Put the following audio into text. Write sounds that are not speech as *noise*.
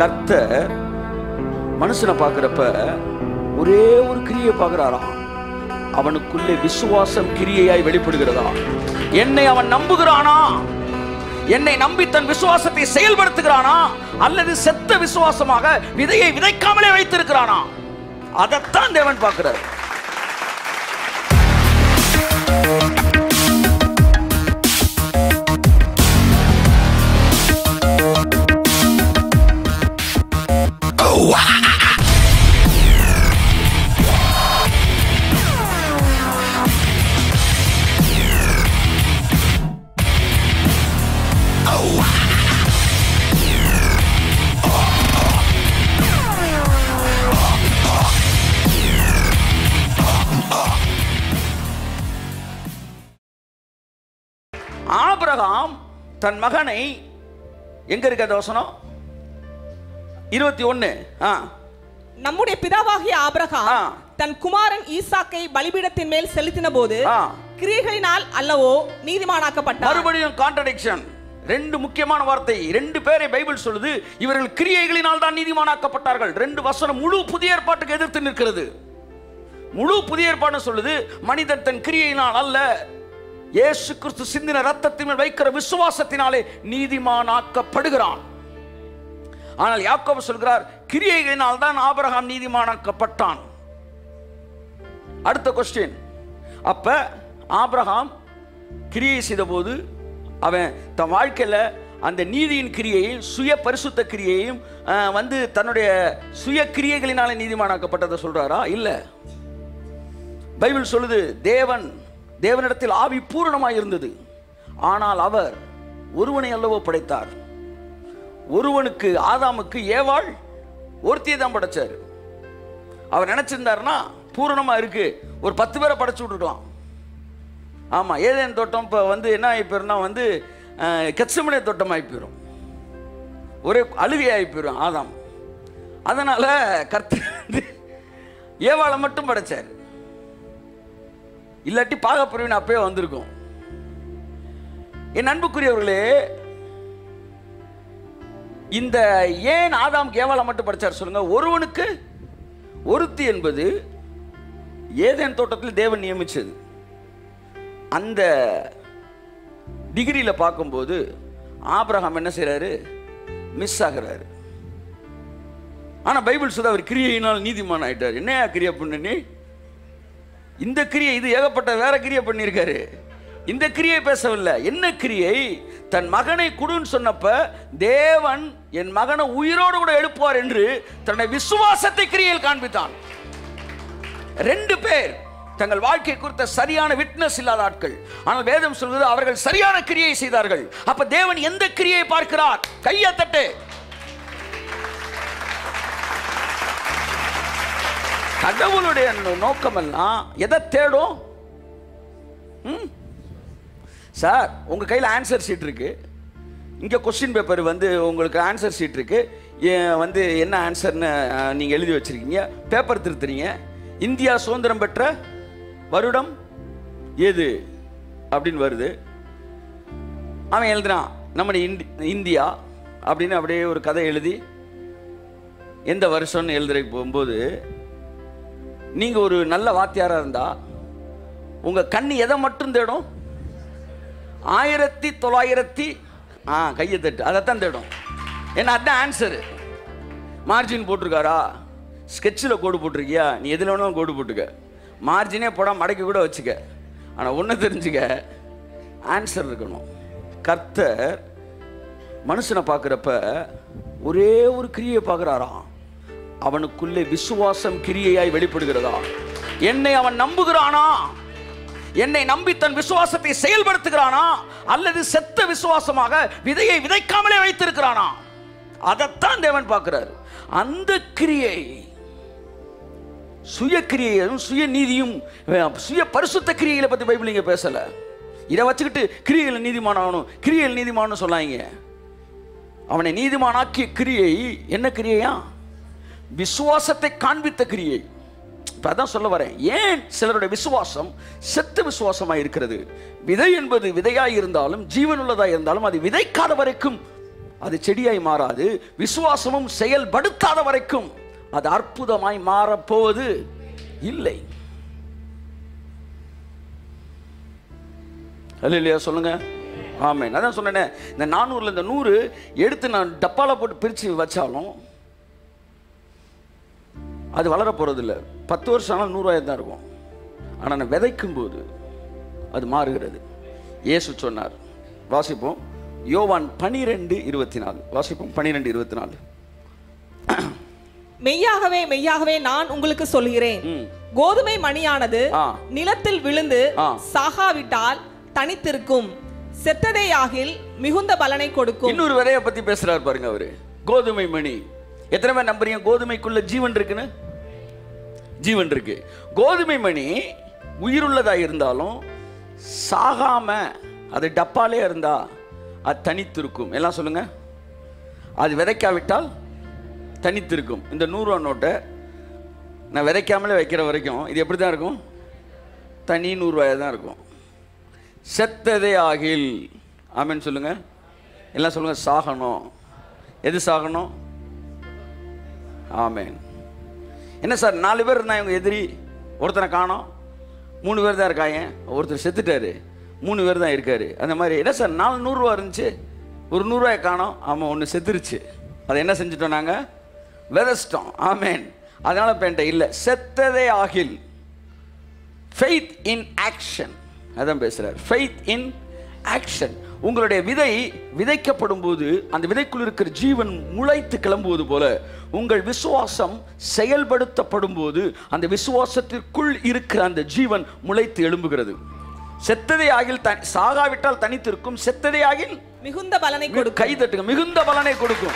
கர்த்த மனுஷனை பார்க்குறப்ப ஒரே ஒரு கிரியை பார்க்குறாராம். அவனுக்குள்ளே விசுவாசம் கிரியையாய் வெளிப்படுகிறதா? என்னை அவன் நம்புகிறானா? என்னை நம்பி தன் விசுவாசத்தை செயல்படுத்துகிறானா? அல்லது செத்த விசுவாசமாக விதையை விதைக்காமலே வைத்திருக்கிறானா? அதைத்தான் தேவன் பார்க்கிறார். ஆபிரகாம் தன் மகனை எங்க இருக்க அந்த வசனம்? இருபத்தி ஒன்னு நம்முடைய பிதாவாகிய ஆபிரகாம். தன் குமாரன் ஈசாக்கை பலிபீடத்தின் மேல் செலுத்தின போது. கிரியைகளினால் அல்லவோ நீதிமானாக்கப்பட்டார். மறுபடியும் கான்ட்ரடிக்ஷன் ரெண்டு முக்கியமான வார்த்தை ரெண்டு பேரை பைபிள் சொல்லுது இவர்கள் கிரியைகளினால் தான் நீதிமானாக்கப்பட்டார்கள். ரெண்டு வசனம் முழு புதிய ஏற்பாட்டுக்கு எதிர்த்து நிற்கிறது. முழு புதிய ஏற்பாடு சொல்லுது மனிதன் தன் கிரியையினால் அல்ல இயேசு கிறிஸ்து சிந்தின ரத்தத்தின் மேல் வைக்கிற விசுவாசத்தினாலே நீதிமானாக்கப்படுகிறான் ஆனால் யாக்கோபு சொல்கிறார் கிரியைகளினால் தான் ஆபரகாம் நீதிமானாக்கப்பட்டான். அடுத்த கொஸ்டின் அப்ப ஆபிரகாம் கிரியை செய்தபோது அவன் தன் வாழ்க்கையில் அந்த நீதியின் கிரியையும் சுய பரிசுத்த கிரியையும் வந்து தன்னுடைய சுய கிரியைகளினால நீதிமானாக்கப்பட்டதை சொல்றாரா? இல்லை. பைபிள் சொல்லுது தேவன் தேவனிடத்தில் ஆவி பூரணமாக இருந்தது ஆனால் அவர் ஒருவனை அல்லவோ படைத்தார். ஒருவனுக்கு ஆதாமுக்கு ஏவாள் ஒருத்தியை தான் படைச்சார். அவர் நினச்சிருந்தாருன்னா பூரணமாக இருக்கு. ஒரு பத்து பேரை படைச்சு விட்டுருக்கலாம். ஆமாம் ஏதேன் தோட்டம் இப்போ வந்து என்ன ஆகி வந்து கெச்சமனை தோட்டம் ஆகி ஒரே அழுகை போயிடும் ஆதாம். அதனால் கர்த்தர் வந்து ஏவாளை மட்டும் படைச்சார். இல்லாட்டி பாகப்பிரிவின் அப்பயே வந்திருக்கும். என் அன்புக்குரியவர்களே இந்த ஏன் ஆதாம் கேவலம் மட்டும் படித்தார் சொல்லுங்க. ஒருவனுக்கு ஒருத்தி என்பது ஏதேன் தோட்டத்தில் தேவன் நியமித்தது அந்த டிகிரியில் பார்க்கும்போது ஆபிரகாம் என்ன செய்கிறாரு மிஸ் ஆகிறாரு. ஆனால் பைபிள் சொல்ல அவர் கிரியையினால் நீதிமான் ஆகிட்டார் என்னையா கிரியா பண்ண இந்த கிரியை இது ஏகப்பட்ட வேற கிரியை பண்ணியிருக்காரு. இந்த கிரியை பேசவில்லை. என்ன கிரியை? தன் மகனை குடுன்னு சொன்னப்ப தேவன் என் மகனை உயிரோடு கூட எழுப்புவார் என்று தன்னை விசுவாசத்தை கிரியையில் காண்பித்தான். ரெண்டு பேர் தங்கள் வாழ்க்கை குறித்த சரியான விட்னஸ் இல்லாத ஆட்கள். ஆனால் வேதம் சொல்வது அவர்கள் சரியான கிரியை செய்தார்கள். அப்ப தேவன் எந்த கிரியை பார்க்கிறார்? கையை தட்டு. கடவுளுடைய நோக்கமெல்லாம் எதை தேடும்? ம்? சார் உங்க கையில் ஆன்சர் ஷீட் இருக்கு. இங்கே கொஸ்டின் பேப்பர் வந்து உங்களுக்கு ஆன்சர் ஷீட் இருக்கு. வந்து என்ன ஆன்சர்னு நீங்கள் எழுதி வச்சுருக்கீங்க. பேப்பர் திருத்துறீங்க. இந்தியா சுதந்திரம் பெற்ற வருடம் எது? அப்படின்னு வருது. அவன் எழுதுறான் நம்முடைய இந்தி இந்தியா அப்படின்னு அப்படியே ஒரு கதை எழுதி எந்த வருஷம்னு எழுதுறதுக்கு போகும்போது நீங்கள் ஒரு நல்ல வாத்தியாராக இருந்தால் உங்கள் கண்ணு எதை மட்டும் தேடும்? ஆயிரத்தி தொள்ளாயிரத்தி ஆ கையை தட்டு அதை தான் தேடும். ஏன்னா அதுதான் ஆன்சரு மார்ஜின் போட்டிருக்காரா? ஸ்கெட்சில் கோடு போட்டிருக்கியா? நீ எதில் வேணாலும் கோடு போட்டுக்க. மார்ஜினே போடாம மடக்கி கூட வச்சுக்க. ஆனால் ஒன்று தெரிஞ்சுக்க ஆன்சர் இருக்கணும். கர்த்தர் மனுஷனை பார்க்குறப்ப ஒரே ஒரு கிரியை பார்க்குறாராம். அவனுக்குள்ளே விசுவாசம் கிரியையாய் வெளிப்படுகிறதா? என்னை அவன் நம்புகிறானா? என்னை நம்பி தன் விசுவாசத்தை செயல்படுத்துகிறானா? அல்லது செத்த விசுவாசமாக விதையை விதைக்காமலே வைத்திருக்கிறானா? அதைத்தான் தேவன் பார்க்கிறார். அந்த கிரியை சுய கிரியையும் சுய நீதியும் சுய பரிசுத்த கிரியைகளை பற்றி பைபிள் இங்கே பேசலை. இதை வச்சுக்கிட்டு கிரியைகள் நீதிமானாகணும் கிரியல் நீதிமானும் சொல்லாங்க அவனை நீதிமானாக்கிய கிரியை என்ன கிரியையா? விசுவாசத்தை காண்பித்த கிரியை. இப்போ அதான் சொல்ல வரேன். ஏன் சிலருடைய விசுவாசம் செத்த விசுவாசமாக இருக்கிறது? விதை என்பது விதையாக இருந்தாலும் ஜீவனுள்ளதாக இருந்தாலும் அது விதைக்காத வரைக்கும் அது செடியாய் மாறாது. விசுவாசமும் செயல்படுத்தாத வரைக்கும் அது அற்புதமாய் மாறப்போவது இல்லை. இல்லையா சொல்லுங்க. நான் அதான் சொன்னேன் இந்த நானூறுல இந்த நூறு எடுத்து நான் டப்பாவில் போட்டு பிரித்து வச்சாலும் அது வளர போறதில்ல. பத்து வருஷம் ஆனால் நூறுவாயம் தான் இருக்கும். ஆனால் நான் விதைக்கும் போது அது மாறுகிறது. இயேசு சொன்னார். வாசிப்போம். யோவான் பனிரெண்டு இருபத்தி நாலு வாசிப்போம். பனிரெண்டு இருபத்தி நாலு *clears throat* மெய்யாகவே மெய்யாகவே நான் உங்களுக்கு சொல்கிறேன். கோதுமை மணியானது. நிலத்தில் விழுந்து. சாகாவிட்டால் தனித்திருக்கும். செத்ததேயாகில் மிகுந்த பலனை கொடுக்கும். இன்னொரு விதையை பத்தி பேசுறாரு பாருங்க அவரு. கோதுமை மணி. எத்தனை பேர் நம்புறீங்க? கோதுமைக்குள்ள ஜீவன் இருக்குன்னு? ஜீவன் இருக்கு. கோதுமை மணி உயிருள்ளதா இருந்தாலும் சாகாம அது டப்பாலே இருந்தா அது தனித்திருக்கும். எல்லாம் சொல்லுங்க. அது விதைக்காவிட்டால் தனித்திருக்கும். இந்த நூறுரூவா நோட்டை நான் விதைக்காமலே வைக்கிற வரைக்கும் இது எப்படி தான் இருக்கும்? தனி நூறுரூவாயாக தான் இருக்கும். செத்ததே ஆகில். ஆமேன்னு சொல்லுங்க. எல்லாம் சொல்லுங்க சாகணும். எது சாகணும்? ஆமேன். என்ன சார் நாலு பேர் இருந்தால் இவங்க எதிரி? ஒருத்தனை காணோம். மூணு பேர் தான் இருக்காங்க. ஒருத்தர் செத்துட்டாரு. மூணு பேர் தான் இருக்காரு. அந்த மாதிரி. என்ன சார் நாலு நூறுரூவா இருந்துச்சு. ஒரு நூறுரூவாயை காணோம். ஆமாம் ஒன்று செத்துருச்சு. அதை என்ன செஞ்சுட்டோம் நாங்கள் விதச்சிட்டோம். ஆமேன். அதனால் இப்போ என்கிட்ட இல்லை. செத்ததே ஆகில். ஃபெய்த் இன் ஆக்ஷன் அதான் பேசுகிறார் ஃபெய்த் இன் ஆக்ஷன் உங்களுடைய விதை விதைக்கப்படும் போது அந்த விதைக்குள் இருக்கிற ஜீவன் முளைத்து கிளம்புவது போல உங்கள் விசுவாசம் செயல்படுத்தப்படும் போது அந்த விசுவாசத்திற்குள் இருக்கிற அந்த ஜீவன் முளைத்து எழும்புகிறது. செத்ததே ஆகில் சாகாவிட்டால் தனித்திருக்கும். செத்ததே ஆகில் மிகுந்த பலனை கொடுக்கும். கை தட்டுங்க. மிகுந்த பலனை கொடுக்கும்.